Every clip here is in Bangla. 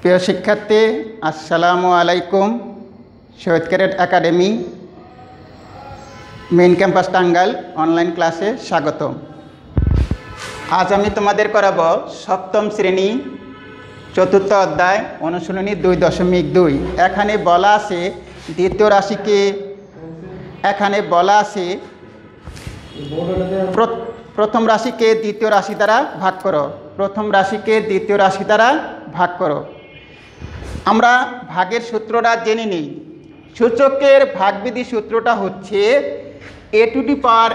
প্রিয় শিক্ষার্থী, আসসালামু আলাইকুম Shahid carat academy main campus Tangail online ক্লাসে স্বাগতম। আজ আমি তোমাদের করাবো সপ্তম শ্রেণি, চতুর্থ অধ্যায়, অনুশীলনী দুই দশমিক দুই। এখানে বলা আছে দ্বিতীয় রাশিকে, এখানে বলা আছে প্র- প্রথম রাশিকে দ্বিতীয় রাশি দ্বারা ভাগ করো। প্রথম রাশিকে দ্বিতীয় রাশি দ্বারা ভাগ করো। আমরা ভাগের সূত্রটা জেনে নিই। সূচকের ভাগবিধি সূত্রটা হচ্ছে a to the power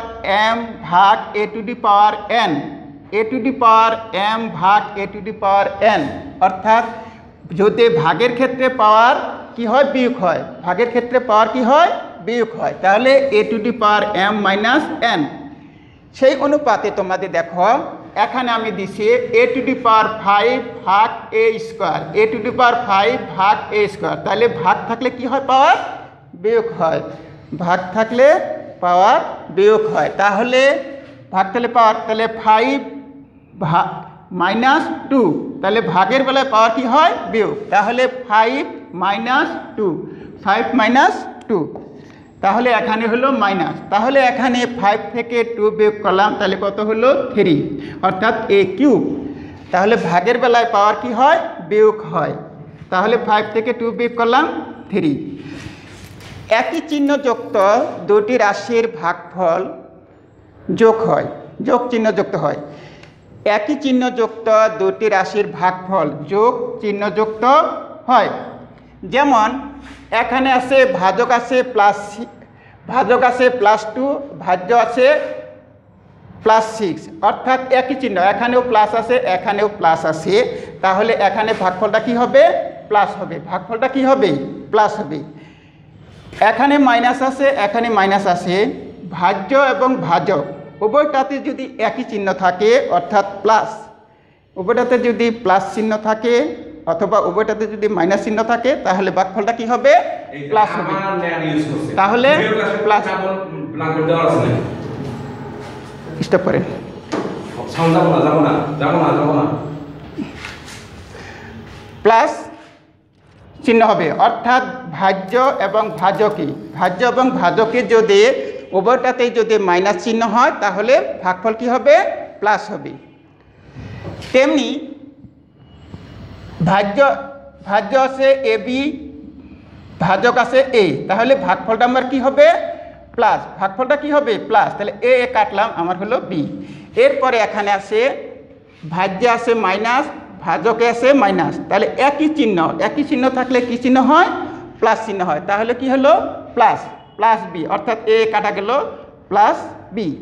m ভাগ a to the power n a to the power m ভাগ a to the power n অর্থাৎ যদি ভাগের ক্ষেত্রে পাওয়ার কি হয়? বিয়োগ হয়। ভাগের ক্ষেত্রে পাওয়ার কি হয়? বিয়োগ হয়। তাহলে a to the power m minus n সেই অনুপাতে তোমাদের দেখো এখানে আমি দিছি a to the power five ভাগ a square a to the power five ভাগ এ স্কোয়ার তাহলে ভাগ থাকলে কি হয়? পাওয়ার বিয়োগ হয়। ভাগ থাকলে পাওয়ার বিয়োগ হয়। তাহলে ভাগ থাকলে পাওয়ার তাহলে ফাইভ ভাগ মাইনাস টু তাহলে ভাগের বেলায় পাওয়ার কি হয়? বিয়োগ। তাহলে five minus two five minus two তাহলে এখানে হলো মাইনাস তাহলে এখানে ফাইভ থেকে টু বিয়োগ করলাম, তাহলে কত হলো? থ্রি অর্থাৎ এ কিউব তাহলে ভাগের বেলায় পাওয়ার কি হয়? বিয়োগ হয়। তাহলে ফাইভ থেকে টু বিয়োগ করলাম থ্রি একই চিহ্নযুক্ত দুটি রাশির ভাগফল যোগ হয়। যোগ চিহ্নযুক্ত হয়। একই চিহ্নযুক্ত দুটি রাশির ভাগফল যোগ চিহ্নযুক্ত হয়। যেমন এখানে আছে ভাজক আছে প্লাস ভাজক আছে প্লাস টু ভাজ্য আছে প্লাস সিক্স অর্থাৎ একই চিহ্ন, এখানেও প্লাস আছে, এখানেও প্লাস আছে। তাহলে এখানে ভাগফলটা কি হবে? প্লাস হবে। ভাগফলটা কি হবে? প্লাস হবে। এখানে মাইনাস আছে, এখানে মাইনাস আছে। ভাজ্য এবং ভাজক, উভয়টাতে যদি একই চিহ্ন থাকে, অর্থাৎ প্লাস উভয়টাতে যদি প্লাস চিহ্ন থাকে অথবা উভয়টাতে যদি মাইনাস চিহ্ন থাকে তাহলে ভাগফলটা কি হবে? প্লাস হবে। তাহলে প্লাস? স্টপ করেন না প্লাস চিহ্ন হবে। অর্থাৎ ভাজ্য এবং ভাজকে ভাজ্য এবং ভাজকে যদি উভয়টাতেই যদি মাইনাস চিহ্ন হয় তাহলে ভাগফল কি হবে? প্লাস হবে। তেমনি ভাজ্য ভাজ্য আছে এ, বি, ভাজক আছে এ। তাহলে ভাগফলটা আমার কি হবে? প্লাস। ভাগফলটা কি হবে? প্লাস। তাহলে এ এ কাটলাম, আমার হলো বি। এরপরে এখানে আছে ভাজ্য আছে মাইনাস, ভাজকে আছে মাইনাস। তাহলে একই চিহ্ন একই চিহ্ন থাকলে কি চিহ্ন হয়? প্লাস চিহ্ন হয়। তাহলে কি হলো? প্লাস। Plus b. অর্থাৎ এ কাটা গেল প্লাস বি।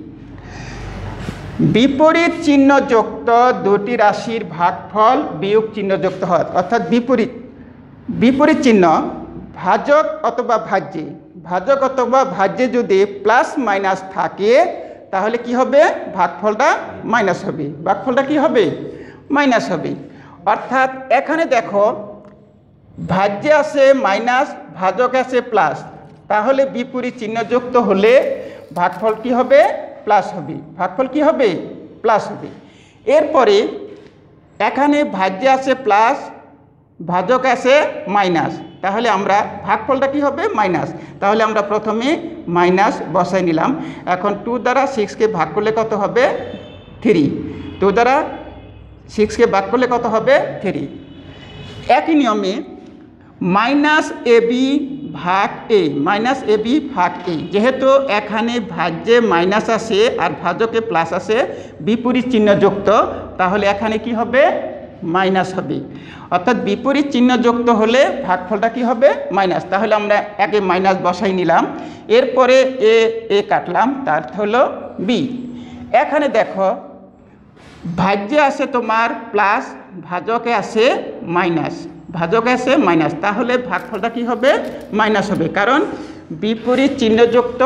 বিপরীত চিহ্নযুক্ত দুটি রাশির ভাগফল বিয়োগ চিহ্নযুক্ত হয়, অর্থাৎ বিপরীত। বিপরীত চিহ্ন, ভাজক অথবা ভাজ্যে। ভাজক অথবা ভাজ্যে যদি প্লাস মাইনাস থাকে, তাহলে কি হবে? ভাগফলটা মাইনাস হবে। ভাগফলটা কি হবে? মাইনাস হবে। অর্থাৎ এখানে দেখো, ভাজ্যে আছে মাইনাস, ভাজক আছে প্লাস। তাহলে বিপরীত চিহ্নযুক্ত হলে ভাগফল কি হবে? প্লাস হবে। ভাগফল কি হবে? প্লাস হবে। এরপরে এখানে ভাজ্যে আছে প্লাস, ভাজক আছে মাইনাস। তাহলে আমরা ভাগফলটা কি হবে? মাইনাস। তাহলে আমরা প্রথমে মাইনাস বসাই নিলাম। এখন টু দ্বারা সিক্সকে ভাগ করলে কত হবে? থ্রি টু দ্বারা সিক্সকে ভাগ করলে কত হবে? থ্রি একই নিয়মে মাইনাস এ বি ভাগ এ, মাইনাস এ বি ভাগ এ। যেহেতু এখানে ভাজ্যে মাইনাস আছে আর ভাজকে প্লাস আছে বিপরীত চিহ্নযুক্ত, তাহলে এখানে কি হবে? মাইনাস হবে। অর্থাৎ বিপরীত চিহ্নযুক্ত হলে ভাগফলটা কি হবে? মাইনাস। তাহলে আমরা একে মাইনাস বসাই নিলাম। এরপরে এ এ কাটলাম, তার হলো বি। এখানে দেখো, ভাজ্যে আছে তোমার প্লাস ভাজকে আছে মাইনাস, ভাজকে আছে মাইনাস। তাহলে ভাগফলটা কি হবে? মাইনাস হবে। কারণ বিপরীত চিহ্নযুক্ত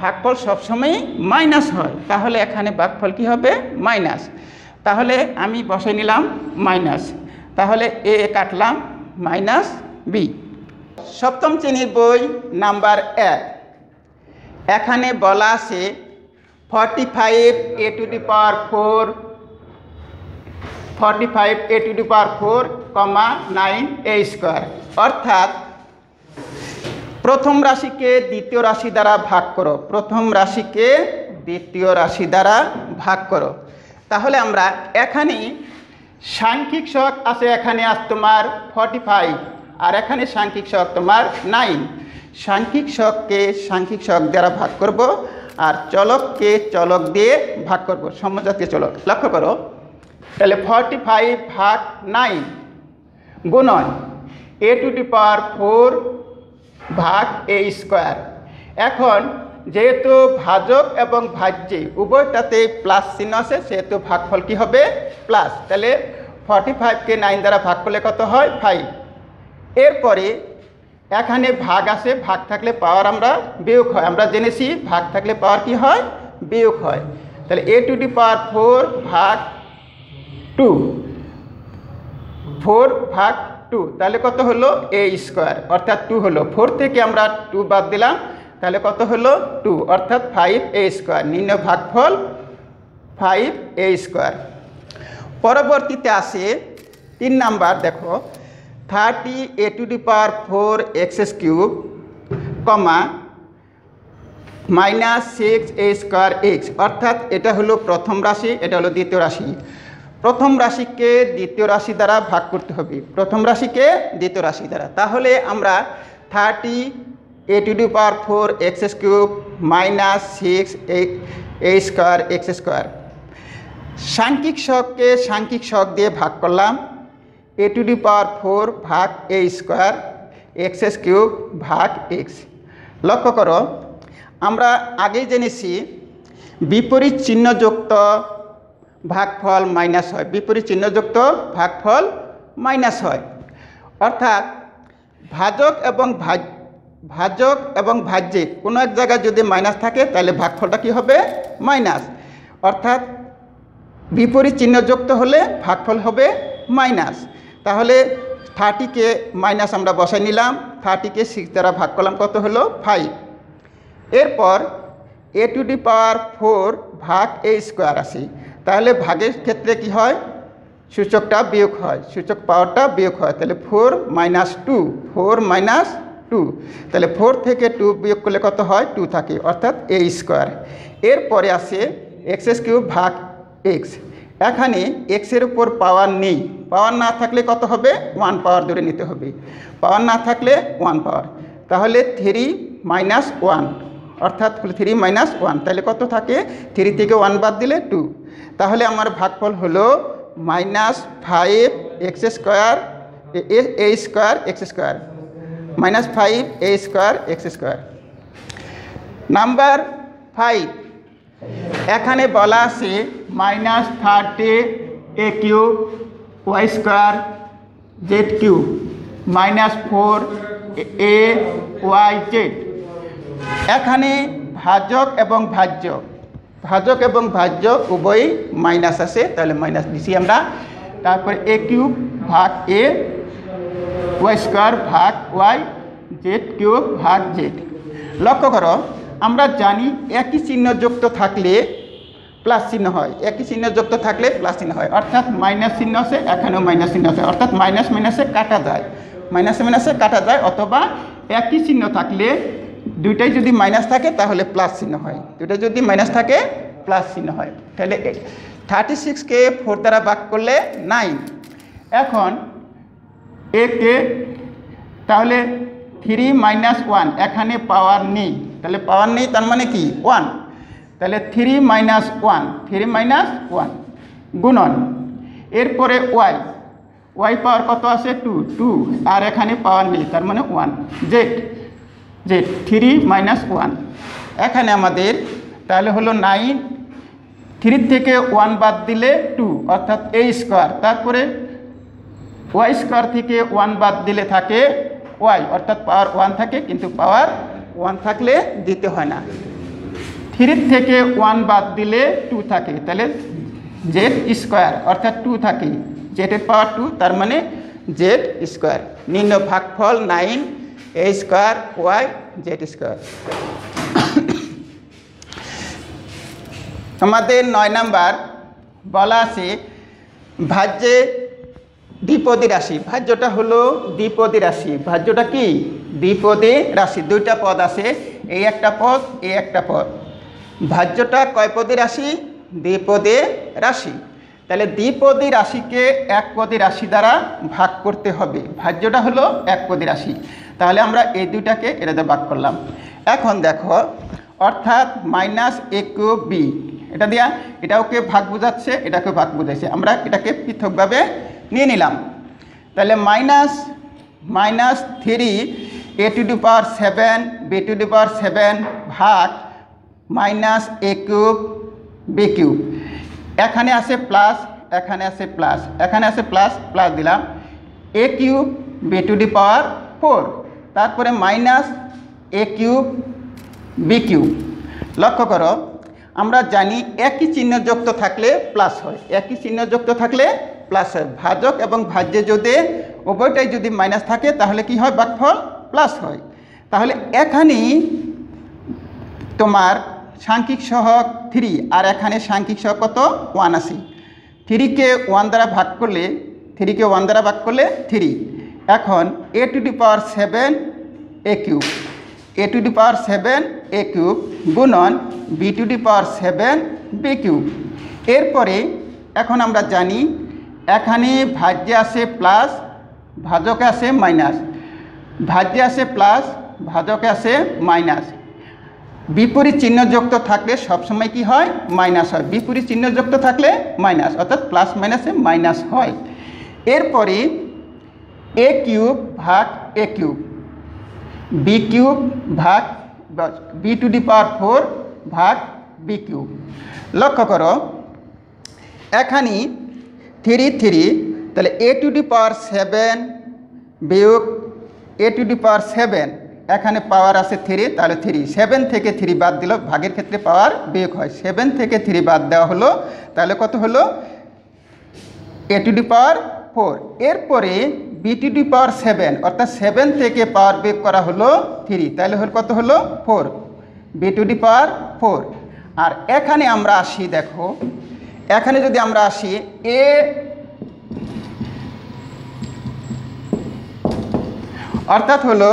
ভাগফল সবসময় মাইনাস হয়। তাহলে এখানে ভাগফল কি হবে? মাইনাস। তাহলে আমি বসাই নিলাম মাইনাস। তাহলে এ কাটলাম মাইনাস বি। সপ্তম শ্রেণির বই নাম্বার এক। এখানে বলা আছে forty five a to the power four forty five a to the power four comma nine A square অর্থাৎ, প্রথম রাশিকে দ্বিতীয় রাশি দ্বারা ভাগ করো। প্রথম রাশিকে দ্বিতীয় রাশি দ্বারা ভাগ করো। তাহলে আমরা এখানে সাংখ্যিক শক আছে, এখানে আজ তোমার ফর্টি ফাইভ আর এখানে সাংখ্যিক শক তোমার নাইন সাংখ্যিক শককে সাংখ্যিক শক দ্বারা ভাগ করব, আর চলককে চলক দিয়ে ভাগ করব। সমজাতীয় চলক। লক্ষ্য করো। তাহলে ফর্টি ফাইভ ভাগ নাইন গুণন এ টু দি পাওয়ার ফোর ভাগ এ স্কোয়ার এখন যেহেতু ভাজক এবং ভাজ্যে উভয়টাতে প্লাস চিহ্ন আছে, সেহেতু ভাগফল কী হবে? প্লাস তাহলে ফর্টি ফাইভকে নাইন দ্বারা ভাগ করলে কত হয়? ফাইভ এরপরে এখানে ভাগ আছে, ভাগ থাকলে পাওয়ার আমরা বিয়োগ হয়। আমরা জেনেছি ভাগ থাকলে পাওয়ার কি হয়? বিয়োগ হয়। তাহলে a to the power four ভাগ টু। ফোর ভাগ টু, তাহলে কত হলো এ স্কোয়ার? অর্থাৎ টু হলো ফোর থেকে আমরা টু বাদ দিলাম, তাহলে কত হলো টু? অর্থাৎ ফাইভ এ স্কোয়ার। নির্ণয় ভাগফল ফাইভ এ স্কোয়ার। পরবর্তীতে আসে তিন নাম্বার, দেখো, thirty a to the power four x cube, comma, minus six a square x. অর্থাৎ এটা হলো প্রথম রাশি, এটা হলো দ্বিতীয় রাশি। প্রথম রাশিকে দ্বিতীয় রাশি দ্বারা ভাগ করতে হবে। প্রথম রাশিকে দ্বিতীয় রাশি দ্বারা। তাহলে আমরা thirty a to the power four x cube minus six a square x square সাংখ্যিক শককে সাংখ্যিক শক দিয়ে ভাগ করলাম। A to the power four ভাগ এ স্কোয়ার এক্স কিউব ভাগ এক্স লক্ষ্য করো, আমরা আগেই জেনেছি বিপরীত চিহ্নযুক্ত ভাগফল মাইনাস হয়। বিপরীত চিহ্নযুক্ত ভাগফল মাইনাস হয়। অর্থাৎ ভাজক এবং ভাজ ভাজক এবং ভাজ্যে কোনো এক জায়গায় যদি মাইনাস থাকে, তাহলে ভাগফলটা কী হবে? মাইনাস। অর্থাৎ বিপরীত চিহ্নযুক্ত হলে ভাগফল হবে মাইনাস। তাহলে থার্টিকে মাইনাস আমরা বসাই নিলাম। থার্টিকে সিক্স দ্বারা ভাগ করলাম, কত হলো? ফাইভ এরপর a to the power four ভাগ এ স্কোয়ার আসি তাহলে ভাগের ক্ষেত্রে কি হয়? সূচকটা বিয়োগ হয়। সূচক পাওয়ারটা বিয়োগ হয়। তাহলে four minus two four minus two তাহলে ফোর থেকে টু বিয়োগ করলে কত হয়? টু থাকে, অর্থাৎ এ স্কোয়ার এরপরে আসে এক্স এস কিউব ভাগ এক্স এখানে এক্সের উপর পাওয়ার নেই। পাওয়ার না থাকলে কত হবে? ওয়ান পাওয়ার ধরে নিতে হবে। পাওয়ার না থাকলে ওয়ান পাওয়ার তাহলে থ্রি মাইনাস ওয়ান অর্থাৎ থ্রি মাইনাস ওয়ান তাহলে কত থাকে? থ্রি থেকে ওয়ান বাদ দিলে টু তাহলে আমার ভাগফল হলো minus five x square a square x square minus five a square x square number five এখানে বলা আছে minus thirty a cube y square z cube minus four a y z এখানে ভাজক এবং ভাজ্য। ভাজক এবং ভাজ্য উভয়ই মাইনাস আছে, তাহলে মাইনাস দিছি আমরা। তারপর এ কিউব ভাগ এ ওয়াই স্কোয়ার ভাগ ওয়াই জেড কিউব ভাগ জেড লক্ষ্য করো, আমরা জানি একই চিহ্ন যুক্ত থাকলে প্লাস চিহ্ন হয়। একই চিহ্ন যুক্ত থাকলে প্লাস চিহ্ন হয়। অর্থাৎ মাইনাস চিহ্ন আছে, এখানেও মাইনাস চিহ্ন আছে। অর্থাৎ মাইনাস মাইনাসে কাটা যায়। মাইনাসে মাইনাসে কাটা যায়, অথবা একই চিহ্ন থাকলে দুইটাই যদি মাইনাস থাকে, তাহলে প্লাস চিহ্ন হয়। দুইটাই যদি মাইনাস থাকে প্লাস চিহ্ন হয়। তাহলে থার্টি সিক্সকে ফোর দ্বারা ভাগ করলে নাইন এখন একে তাহলে থ্রি মাইনাস ওয়ান এখানে পাওয়ার নেই। তাহলে পাওয়ার নেই, তার মানে কি? ওয়ান তাহলে three minus one three minus one গুণন। এরপরে ওয়াই ওয়াই পাওয়ার কত আছে? টু টু আর এখানে পাওয়ার নেই, তার মানে one z z three minus one এখানে আমাদের তাহলে হলো নাইন থ্রি থেকে ওয়ান বাদ দিলে টু অর্থাৎ এ স্কোয়ার তারপরে ওয়াই স্কোয়ার থেকে ওয়ান বাদ দিলে থাকে ওয়াই অর্থাৎ পাওয়ার ওয়ান থাকে, কিন্তু পাওয়ার ওয়ান থাকলে দিতে হয় না। থ্রি থেকে ওয়ান বাদ দিলে টু থাকে, তাহলে জেড স্কোয়ার অর্থাৎ টু থাকে। জেডের পাওয়ার টু তার মানে জেড স্কোয়ার নিম্ন ভাগফল nine a square y z square আমাদের নয় নাম্বার বলা আছে, ভাজ্যে দ্বিপদী রাশি। ভাজ্যটা হলো দ্বিপদী রাশি। ভাজ্যটা কি? দ্বিপদী রাশি। দুইটা পদ আছে, এই একটা পদ, এই একটা পদ। ভাজ্যটা কয়পদী রাশি? দ্বিপদী রাশি। তাহলে দ্বিপদী রাশিকে একপদী রাশি দ্বারা ভাগ করতে হবে। ভাজ্যটা হলো একপদী রাশি। তাহলে আমরা এই দুইটাকে এটাতে ভাগ করলাম। এখন দেখো, অর্থাৎ মাইনাস এ কিউব বি এটা দিয়া এটা ওকে ভাগ বোঝাচ্ছে, এটাকে ভাগ বোঝাচ্ছে আমরা এটাকে পৃথকভাবে নিয়ে নিলাম। তাহলে minus minus three a to the power seven b to the power seven ভাগ minus a cube b cube এখানে আছে প্লাস এখানে আছে প্লাস এখানে আছে প্লাস প্লাস দিলাম। A cube b to the power four তারপরে minus a cube b cube লক্ষ্য করো, আমরা জানি একই চিহ্নযুক্ত থাকলে প্লাস হয়। একই চিহ্নযুক্ত থাকলে প্লাস হয়। ভাজক এবং ভাজ্য যদি উভয়টাই যদি মাইনাস থাকে, তাহলে কি হয়? বাকফল প্লাস হয়। তাহলে এখানেই তোমার সাংখ্যিক সহক থ্রি আর এখানে সাংখ্যিক সহক কত? ওয়ান আছে। থ্রিকে ওয়ান দ্বারা ভাগ করলে থ্রিকে ওয়ান দ্বারা ভাগ করলে থ্রি এখন a to the power seven a cube a to the power seven a cube গুণন b to the power seven b cube এরপরে এখন আমরা জানি এখানে ভাজ্যে আছে প্লাস ভাজকে আছে মাইনাস ভাজ্যে আছে প্লাস ভাজকে আছে মাইনাস বিপরীত চিহ্নযুক্ত থাকলে সবসময় কি হয়? মাইনাস হয়। বিপরীত চিহ্নযুক্ত থাকলে মাইনাস অর্থাৎ প্লাস মাইনাসে মাইনাস হয়। এরপরে এ কিউব ভাগ এ কিউব বি কিউব ভাগ b to the power four ভাগ বি কিউব লক্ষ্য করো, এখানে থ্রি থ্রি তাহলে a to the power seven বিয়োগ a to the power seven এখানে পাওয়ার আছে থ্রি তাহলে থ্রি সেভেন থেকে থ্রি বাদ দিল, ভাগের ক্ষেত্রে পাওয়ার বিয়োগ হয়। সেভেন থেকে থ্রি বাদ দেওয়া হলো, তাহলে কত হলো? A to the power four এরপরে বি টু পাওয়ার সেভেন অর্থাৎ সেভেন থেকে পাওয়ার বিয়োগ করা হলো থ্রি তাহলে হল কত হলো? Four b to the power four আর এখানে আমরা আসি, দেখো, এখানে যদি আমরা আসি এ অর্থাৎ হলো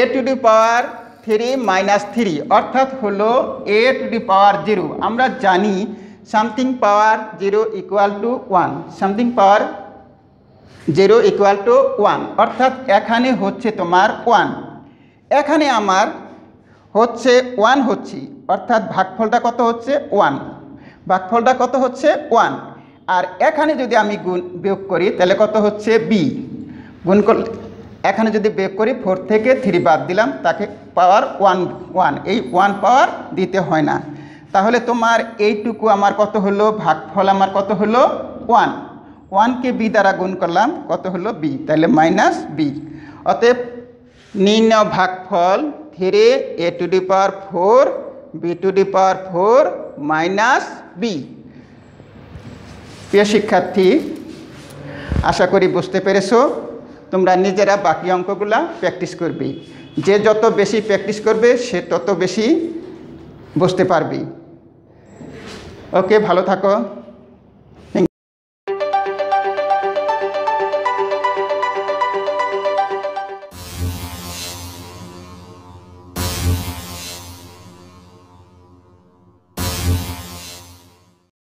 a to the power three minus three অর্থাৎ হলো a to the power zero আমরা জানি something power zero equal to one something power zero equal to one অর্থাৎ এখানে হচ্ছে তোমার ওয়ান এখানে আমার হচ্ছে ওয়ান হচ্ছে, অর্থাৎ ভাগফলটা কত হচ্ছে? ওয়ান ভাগফলটা কত হচ্ছে? ওয়ান আর এখানে যদি আমি গুণ, বিয়োগ করি, তাহলে কত হচ্ছে? বি গুণ করলে এখানে যদি বিয়োগ করি ফোর থেকে থ্রি বাদ দিলাম, তাকে পাওয়ার ওয়ান ওয়ান এই ওয়ান পাওয়ার দিতে হয় না। তাহলে তোমার এইটুকু আমার কত হলো? ভাগফল আমার কত হলো? ওয়ান ওয়ানকে বি দ্বারা গুণ করলাম, কত হলো বি? তাহলে মাইনাস বি। অতএব নিম্ন ভাগফল three a two d power four, b two d power four, minus b. প্রিয় শিক্ষার্থী, আশা করি বুঝতে পেরেছ। তোমরা নিজেরা বাকি অঙ্কগুলা প্র্যাকটিস করবে। যে যত বেশি প্র্যাকটিস করবে, সে তত বেশি বুঝতে পারবে। ওকে, ভালো থাকো।